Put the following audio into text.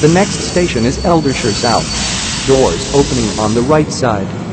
The next station is Eldershire South. Doors opening on the right side.